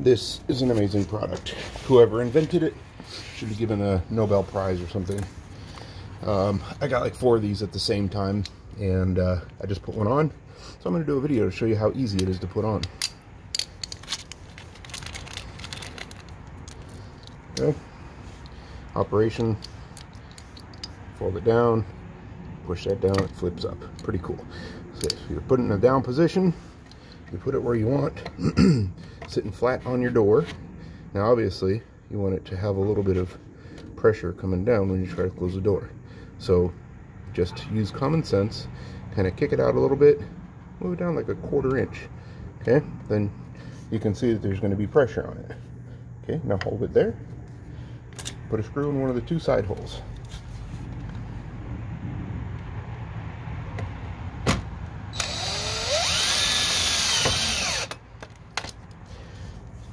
This is an amazing product. Whoever invented it should be given a Nobel Prize or something. Um, I got like four of these at the same time, and uh, I just put one on. So I'm going to do a video to show you how easy it is to put on. Okay. Operation. Fold it down. Push that down. It flips up. Pretty cool. So you're putting it in a down position. You put it where you want. Sitting flat on your door. Now obviously you want it to have a little bit of pressure coming down when you try to close the door. So just use common sense. Kind of kick it out a little bit. Move it down like a quarter inch. Okay. Then you can see that there's going to be pressure on it. Okay. Now hold it there put a screw in one of the two side holes.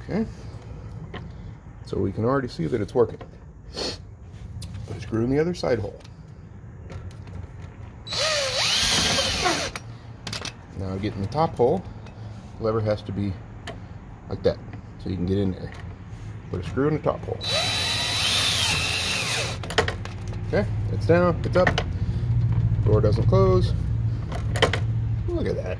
Okay, so we can already see that it's working. Put a screw in the other side hole. Now get in the top hole, the lever has to be like that, so you can get in there. Put a screw in the top hole. Okay, it's down, it's up. Door doesn't close. Look at that.